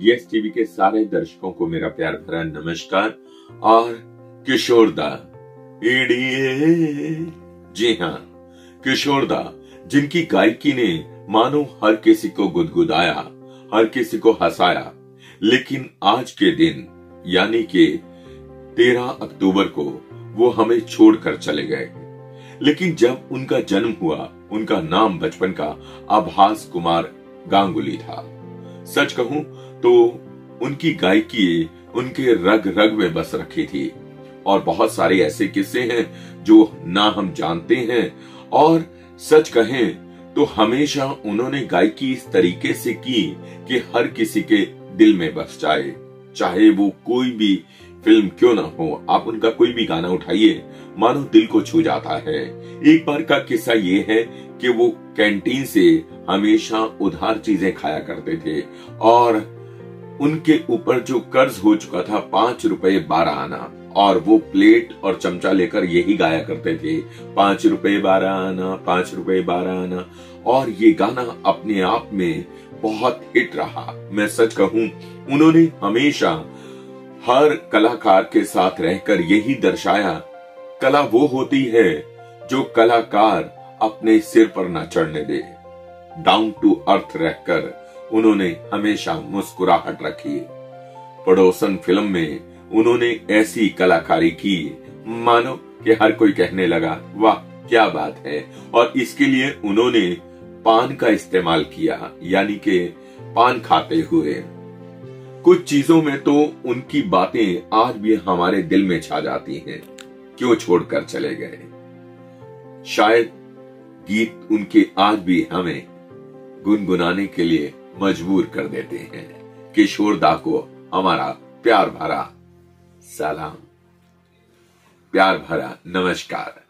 Yes TV के सारे दर्शकों को मेरा प्यार भरा नमस्कार। और किशोरदा इडिए जी हाँ किशोरदा जिनकी गायकी ने मानो हर किसी को गुदगुदाया, हर किसी को हंसाया। लेकिन आज के दिन, यानी कि तेरह अक्टूबर को, वो हमें छोड़कर चले गए। लेकिन जब उनका जन्म हुआ, उनका नाम बचपन का आभास कुमार गांगुली था। सच कहूँ तो उनकी गायकी, उनके रग रग में बस रखी थी। और बहुत सारे ऐसे किस्से हैं जो ना हम जानते हैं। और सच कहें तो हमेशा उन्होंने गायकी इस तरीके से की कि हर किसी के दिल में बस जाए। चाहे वो कोई भी फ़िल्म क्यों ना हो, आप उनका कोई भी गाना उठाइए, मानो दिल को छू जाता है। एक बार का किस्सा ये है कि वो कैंटीन से हमेशा उधार चीज़ें खाया करते थे और उनके ऊपर जो कर्ज हो चुका था पाँच रुपए बारह आना और वो प्लेट और चमचा लेकर यही गाया करते थे, पाँच रुपए बारह आना पाँच रुपए बारह आना और ये गाना अपने आप में बहुत हिट रहा। मैं सच कहूँ, उन्होंने हमेशा हर कलाकार के साथ रहकर यही दर्शाया, कला वो होती है जो कलाकार अपने सिर पर न चढ़ने दे। डाउन टू अर्थ रहकर उन्होंने हमेशा मुस्कुराहट रखी। पड़ोसन फ़िल्म में उन्होंने ऐसी कलाकारी की। मानो कि हर कोई कहने लगा, वाह, क्या बात है। और इसके लिए उन्होंने पान का इस्तेमाल किया, यानी कि पान खाते हुए। कुछ चीज़ों में तो उनकी बातें आज भी हमारे दिल में छा जाती हैं। क्यों छोड़कर चले गए? शायद गीत उनके आज भी हमें गुनगुनाने के लिए मजबूर कर देते हैं। किशोर दा को हमारा प्यार भरा सलाम। प्यार भरा नमस्कार।